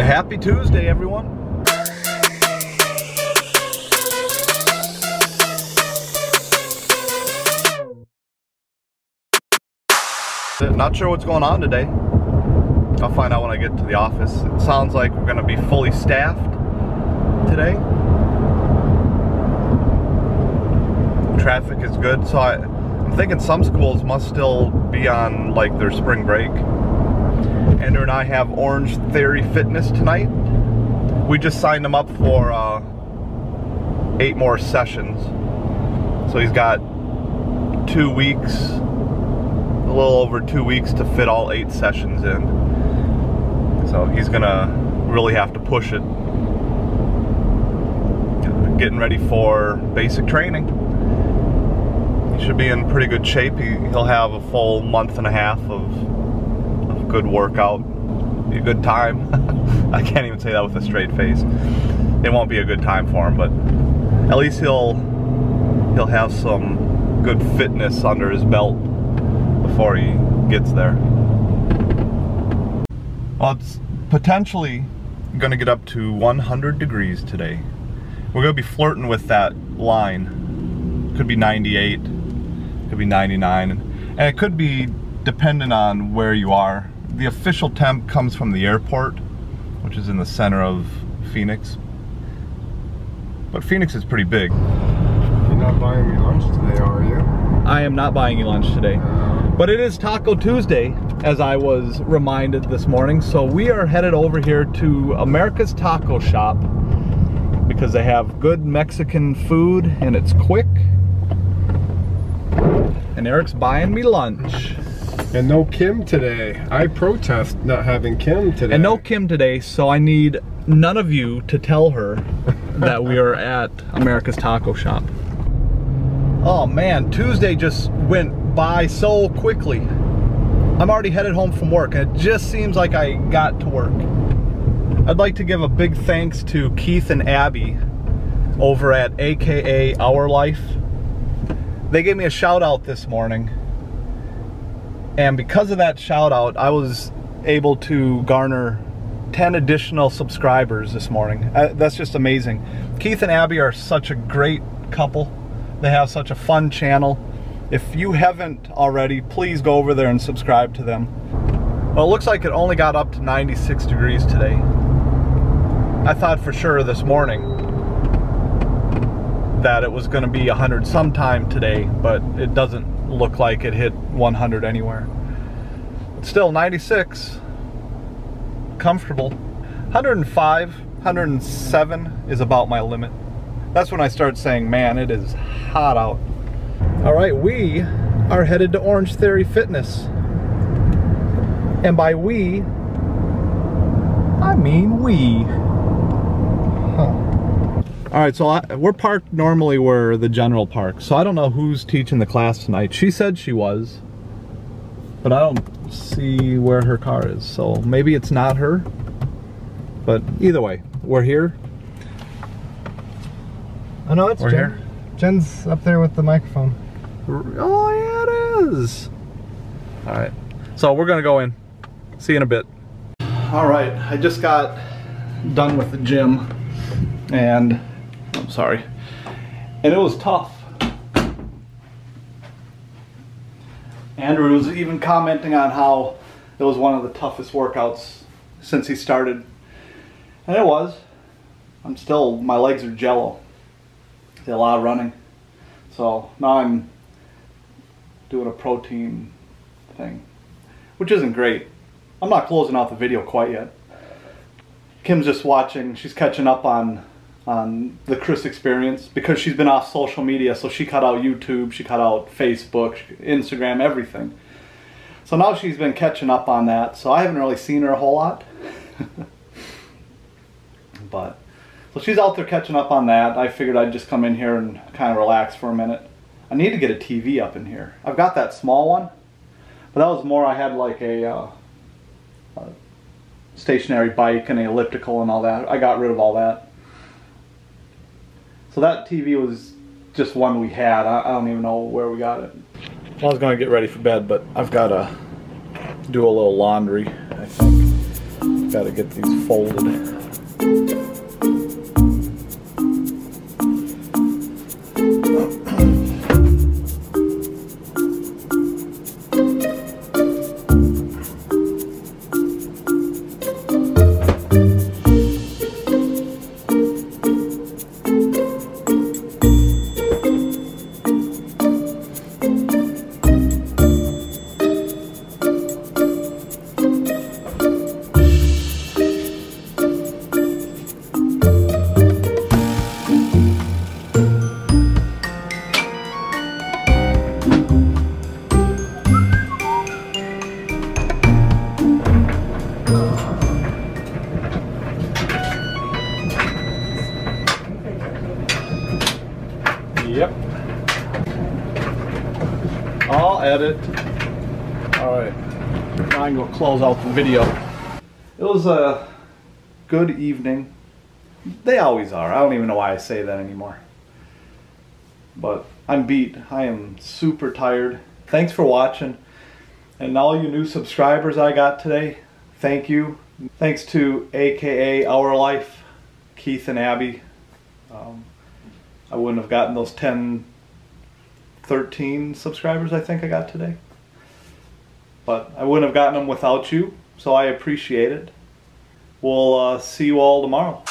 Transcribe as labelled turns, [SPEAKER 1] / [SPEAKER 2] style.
[SPEAKER 1] Happy Tuesday, everyone. Not sure what's going on today. I'll find out when I get to the office. It sounds like we're to be fully staffed today. Traffic is good, so I, I'm thinking some schools must still be on like their spring break. Andrew and I have Orange Theory Fitness tonight. We just signed him up for uh, eight more sessions. So he's got two weeks, a little over two weeks to fit all eight sessions in. So he's gonna really have to push it. Getting ready for basic training. He should be in pretty good shape. He, he'll have a full month and a half of good workout, a good time. I can't even say that with a straight face. It won't be a good time for him, but at least he'll he'll have some good fitness under his belt before he gets there. Well, it's potentially gonna get up to 100 degrees today. We're gonna be flirting with that line. Could be 98, could be 99, and it could be dependent on where you are the official temp comes from the airport, which is in the center of Phoenix. But Phoenix is pretty big.
[SPEAKER 2] You're not buying me lunch today, are you?
[SPEAKER 1] I am not buying you lunch today. Uh. But it is Taco Tuesday, as I was reminded this morning. So we are headed over here to America's Taco Shop because they have good Mexican food and it's quick. And Eric's buying me lunch.
[SPEAKER 2] And no Kim today. I protest not having Kim today.
[SPEAKER 1] And no Kim today, so I need none of you to tell her that we are at America's Taco Shop. Oh man, Tuesday just went by so quickly. I'm already headed home from work and it just seems like I got to work. I'd like to give a big thanks to Keith and Abby over at AKA Our Life. They gave me a shout out this morning and because of that shout out, I was able to garner 10 additional subscribers this morning. Uh, that's just amazing. Keith and Abby are such a great couple. They have such a fun channel. If you haven't already, please go over there and subscribe to them. Well, it looks like it only got up to 96 degrees today. I thought for sure this morning that it was going to be 100 sometime today, but it doesn't look like it hit 100 anywhere. But still 96, comfortable. 105, 107 is about my limit. That's when I start saying, man, it is hot out. All right, we are headed to Orange Theory Fitness. And by we, I mean we. All right, so I, we're parked normally where the general park, so I don't know who's teaching the class tonight. She said she was, but I don't see where her car is, so maybe it's not her. But either way, we're here.
[SPEAKER 2] Oh no, it's
[SPEAKER 1] we're
[SPEAKER 2] Jen.
[SPEAKER 1] here.
[SPEAKER 2] Jen's up there with the microphone.
[SPEAKER 1] Oh yeah, it is. All right, so we're gonna go in. See you in a bit. All right, I just got done with the gym and Sorry. And it was tough. Andrew was even commenting on how it was one of the toughest workouts since he started. And it was. I'm still, my legs are jello. Did a lot of running. So now I'm doing a protein thing, which isn't great. I'm not closing out the video quite yet. Kim's just watching, she's catching up on on the Chris experience because she's been off social media. So she cut out YouTube, she cut out Facebook, Instagram, everything. So now she's been catching up on that. So I haven't really seen her a whole lot. but so she's out there catching up on that. I figured I'd just come in here and kind of relax for a minute. I need to get a TV up in here. I've got that small one, but that was more I had like a, uh, a stationary bike and an elliptical and all that. I got rid of all that. So that TV was just one we had. I, I don't even know where we got it. I was going to get ready for bed, but I've got to do a little laundry, I think. Gotta get these folded. I'll edit. Alright. now I'm gonna close out the video. It was a good evening. They always are. I don't even know why I say that anymore. But I'm beat. I am super tired. Thanks for watching. And all you new subscribers I got today, thank you. Thanks to AKA Our Life, Keith and Abby. Um, I wouldn't have gotten those 10, 13 subscribers I think I got today. But I wouldn't have gotten them without you, so I appreciate it. We'll uh, see you all tomorrow.